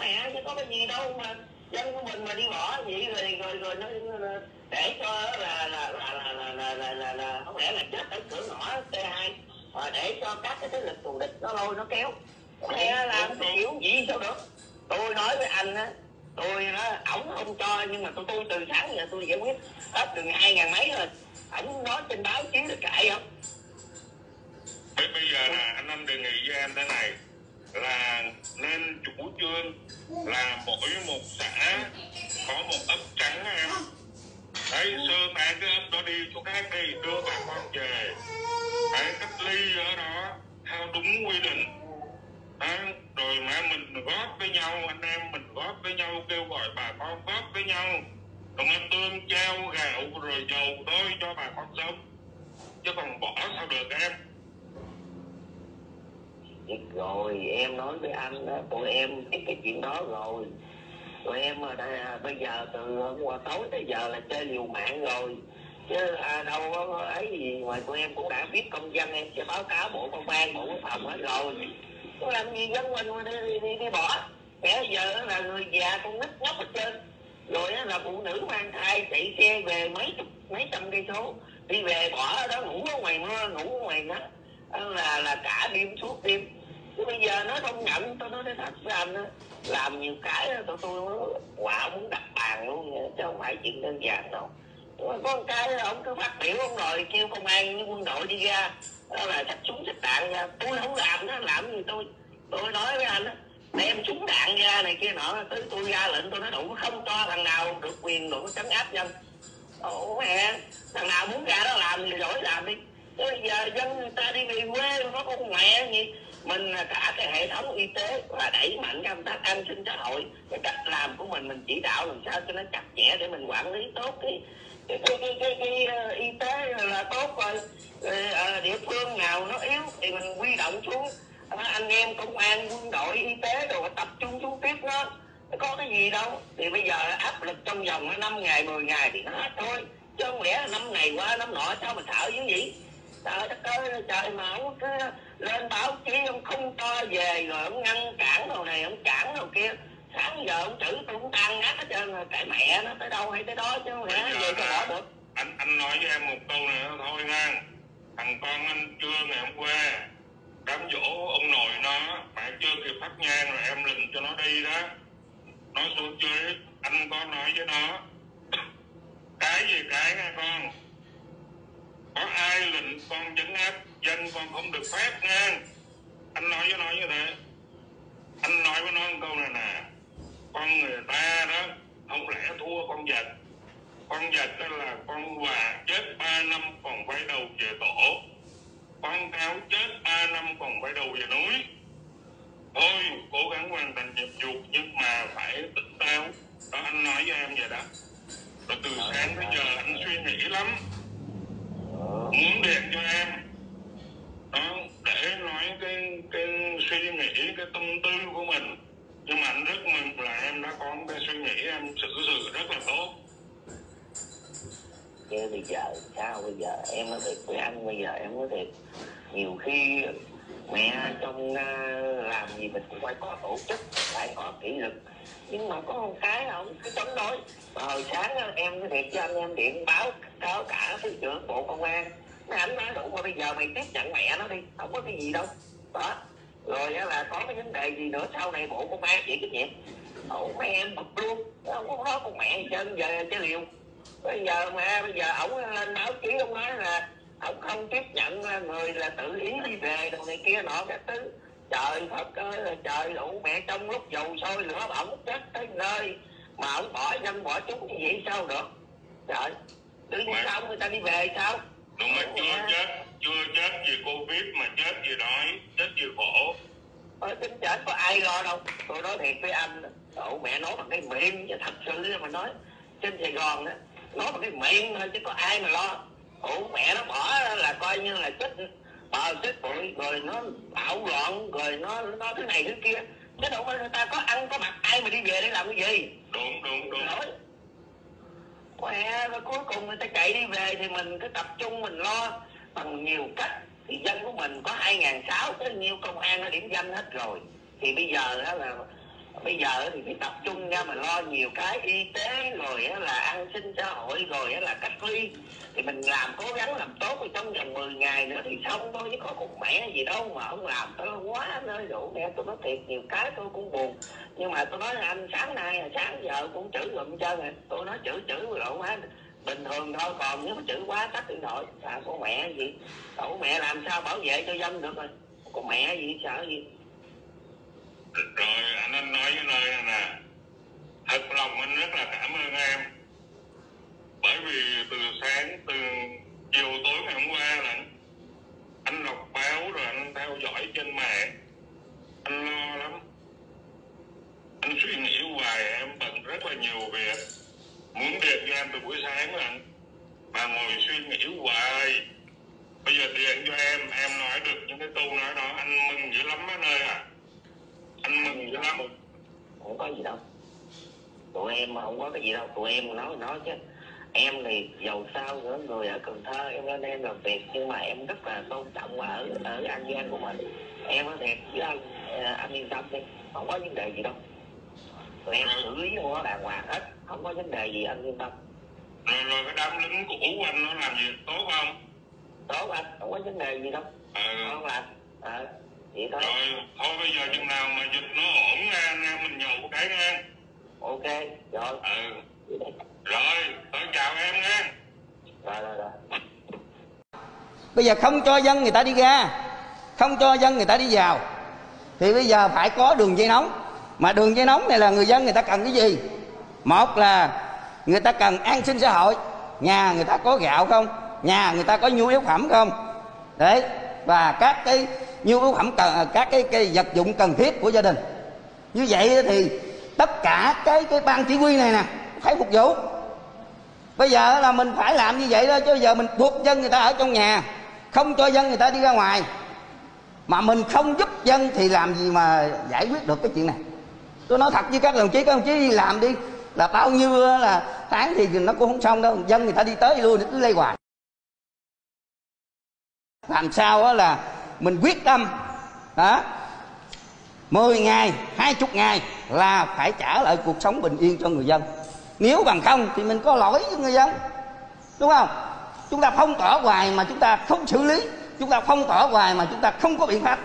mẹ chứ có cái gì đâu mà dân của mình mà đi bỏ vậy rồi rồi rồi nó để cho là là là là là là là, là, là không lẽ là chết ở cửa ngõ T2 mà để cho các cái thế lực thù địch nó lôi nó kéo mẹ làm kiểu gì sao được tôi nói với anh á tôi nó ổng không cho nhưng mà tôi tôi từ sáng giờ tôi giải quyết hết từ hai ngàn mấy rồi ổng nói trên báo chí là cãi không Thế bây giờ là anh anh đề nghị với em thế này nên chủ trương là mỗi một xã có một ấp trắng em đấy sơ tán cái ấp đó đi chỗ khác đi đưa bà con về. Đấy cách ly ở đó theo đúng quy định. Đấy, rồi mà mình góp với nhau anh em mình góp với nhau kêu gọi bà con góp với nhau. Rồi ăn tương treo gạo rồi dầu thôi cho bà con sống chứ còn bỏ sao được em? Rồi em nói với anh đó tụi em biết cái chuyện đó rồi. Tụi em đã, à, bây giờ từ hôm qua tối tới giờ là chơi liều mạng rồi. Chứ à, đâu có ấy gì ngoài tụi em cũng đã biết công dân em sẽ báo cáo bộ công an bộ quốc phòng hết rồi. Có làm gì dân mình đi, đi, đi, đi bỏ. Kẻ giờ là người già con nít nhóc hết trơn. Rồi là phụ nữ mang thai chạy xe về mấy chục mấy trăm cây số. Đi về bỏ ở đó ngủ ở ngoài mưa ngủ ở ngoài nắng. Là là cả đêm suốt đêm chứ bây giờ nó không nhận tôi nói thật với anh á, làm nhiều cái tụi tôi quả muốn đặt bàn luôn chứ không phải chuyện đơn giản đâu. Có một cái ông cứ phát biểu ông rồi, kêu công an với quân đội đi ra. Đó là xách súng xách đạn ra. Tôi không làm nó làm gì tôi? Tôi nói với anh á, đem súng đạn ra này kia nọ, tới tôi ra lệnh tôi nói đủ, không cho thằng nào được quyền, đủ trấn áp dân Ủa mẹ, thằng nào muốn ra đó làm thì giỏi làm đi. Bây giờ dân người ta đi về quê nó con mẹ gì? Mình cả cái hệ thống y tế và đẩy mạnh công tác an sinh xã hội. Cái cách làm của mình mình chỉ đạo làm sao cho nó chặt chẽ để mình quản lý tốt cái cái cái cái, cái, cái, uh, y tế là tốt rồi. Uh, địa phương nào nó yếu thì mình quy động xuống. Uh, anh em công an quân đội y tế rồi tập trung xuống tiếp nó. Có cái gì đâu. Thì bây giờ áp lực trong vòng 5 ngày 10 ngày thì nó hết thôi. Chứ không lẽ năm ngày qua năm nọ sao mà thở dữ vậy? Trời đất ơi trời mà ông cứ lên báo chí ông không cho về rồi ông ngăn cản đồ này ông cản đồ kia. Sáng giờ ông chữ tôi cũng tan nát hết trơn rồi cái mẹ nó tới đâu hay tới đó chứ không lẽ cho là- bỏ được. anh anh nói với em một câu nữa thôi nha. Thằng con anh trưa ngày hôm qua đám dỗ ông nội nó phải chưa kịp phát nhang rồi em lệnh cho nó đi đó. Nó xuống chơi anh có nói với nó cái gì cái nha con lệnh con trấn áp dân con không được phép nha. Anh nói với nó như thế. Anh nói với nó một câu này nè. Con người ta đó không lẽ thua con vật? Con vật đó là con gà chết 3 năm còn quay đầu về tổ. Con cáo chết 3 năm còn quay đầu về núi. Thôi cố gắng hoàn thành nhiệm vụ nhưng mà phải tỉnh táo. Đó anh nói với em vậy đó. Rồi từ sáng tới giờ anh suy nghĩ lắm muốn điện cho em. Đó, để nói cái cái suy nghĩ, cái tâm tư của mình. Nhưng mà anh rất mừng là em đã có cái suy nghĩ, em xử sự rất là tốt. Chứ bây giờ sao bây giờ? Em nói thiệt với anh, bây giờ em nói thiệt. Nhiều khi mẹ trong ờ, làm gì mình cũng phải có tổ chức, phải có kỷ luật. Nhưng mà có một cái là ông cứ chống đối. Mà hồi sáng ờ, em nói thiệt cho anh em điện báo, cáo cả thứ trưởng, bộ công an. Mấy anh nói đủ mà bây giờ mày tiếp nhận mẹ nó đi, không có cái gì đâu. Đó. Rồi là có cái vấn đề gì nữa, sau này bộ công an chịu trách nhiệm. Ổng mấy em bực luôn không có nói con mẹ gì trơn giờ, chứ liệu bây giờ mà, bây giờ ổng lên báo chí ông nói là ổng không tiếp nhận người là tự ý đi về đồ này kia nọ cái thứ. Trời phật ơi là trời đủ mẹ trong lúc dầu sôi lửa bỏng chết tới nơi mà ổng bỏ dân bỏ chúng như vậy sao được? Trời tự đi Mẹ- sao người ta đi về sao? Đúng mà chưa chết chưa chết vì covid mà chết vì đói chết vì khổ. Ôi, tính chết có ai lo đâu. Tôi nói thiệt với anh ủa mẹ nói bằng cái miệng chứ thật sự mà nói. Trên sài gòn đó nói bằng cái miệng thôi chứ có ai mà lo ủa mẹ nó bỏ là coi như là chết bờ chết bụi rồi nó bạo loạn rồi nó nó thứ này thứ kia. Chứ đâu có người ta có ăn có mặc ai mà đi về để làm cái gì? Đúng đúng đúng. Nói. Mẹ rồi cuối cùng người ta chạy đi về thì mình cứ tập trung mình lo bằng nhiều cách. Thì dân của mình có hai ngàn sáu tới nhiêu công an nó điểm danh hết rồi. Thì bây giờ đó là bây giờ thì phải tập trung ra mà lo nhiều cái y tế rồi là an sinh xã hội rồi là cách ly. Thì mình làm cố gắng làm tốt thì trong vòng 10 ngày nữa thì xong thôi, chứ có cục mẹ gì đâu mà không làm. Tôi quá nơi đủ, mẹ tôi nói thiệt nhiều cái tôi cũng buồn. Nhưng mà tôi nói là, anh, sáng nay à, sáng giờ cũng chửi gụm chân rồi tôi nói chửi chửi lộ quá, bình thường thôi, còn nếu mà chửi quá tắt điện thoại. À con mẹ gì? Cậu mẹ làm sao bảo vệ cho dân được rồi? Con mẹ gì, sợ gì? Rồi, anh anh nói với nơi này nè thật lòng anh rất là cảm ơn em. Bởi vì từ sáng, từ chiều tối ngày hôm qua là anh đọc báo rồi anh theo dõi trên mạng. Anh lo lắm. Anh suy nghĩ hoài, em bận rất là nhiều việc. Muốn điện cho em từ buổi sáng mà mà ngồi suy nghĩ hoài. Bây giờ điện cho em em nói được những cái câu nói đó, anh mừng dữ lắm anh ơi à anh mừng không có gì đâu. Tụi em mà không có cái gì đâu tụi em nói nói chứ. Em thì giàu sao nữa người ở Cần Thơ em lên em làm việc nhưng mà em rất là tôn trọng ở ở An Giang của mình. Em nói thiệt với anh ờ, anh yên tâm đi không có vấn đề gì đâu. Tụi em xử lý nó đàng hoàng hết không có vấn đề gì anh yên tâm. Rồi rồi cái đám lính cũ của anh nó làm gì tốt không? Tốt anh không có vấn đề gì đâu. Ừ. không làm à, vậy thôi. Rồi thôi bây giờ chừng nào mà dịch nó ổn nha anh em mình nhậu cái nha. Ok rồi. Ừ. Rồi tôi chào em nha. Rồi rồi rồi. Bây giờ không cho dân người ta đi ra không cho dân người ta đi vào. Thì bây giờ phải có đường dây nóng. Mà đường dây nóng này là người dân người ta cần cái gì? Một là người ta cần an sinh xã hội. Nhà người ta có gạo không? Nhà người ta có nhu yếu phẩm không? Đấy và các cái nhu yếu phẩm cần à, các cái, cái vật dụng cần thiết của gia đình. Như vậy thì tất cả cái cái ban chỉ huy này nè phải phục vụ. Bây giờ là mình phải làm như vậy đó chứ bây giờ mình buộc dân người ta ở trong nhà không cho dân người ta đi ra ngoài. Mà mình không giúp dân thì làm gì mà giải quyết được cái chuyện này? Tôi nói thật với các đồng chí các đồng chí đi làm đi là bao nhiêu ờ, là tháng thì nó cũng không xong đâu dân người ta đi tới luôn lui nó cứ lây hoài. Làm sao là mình quyết tâm đó 10 ngày 20 ngày là phải trả lại cuộc sống bình yên cho người dân. Nếu bằng không thì mình có lỗi với người dân, đúng không? Chúng ta phong tỏa hoài mà chúng ta không xử lý, chúng ta phong tỏa hoài mà chúng ta không có biện pháp.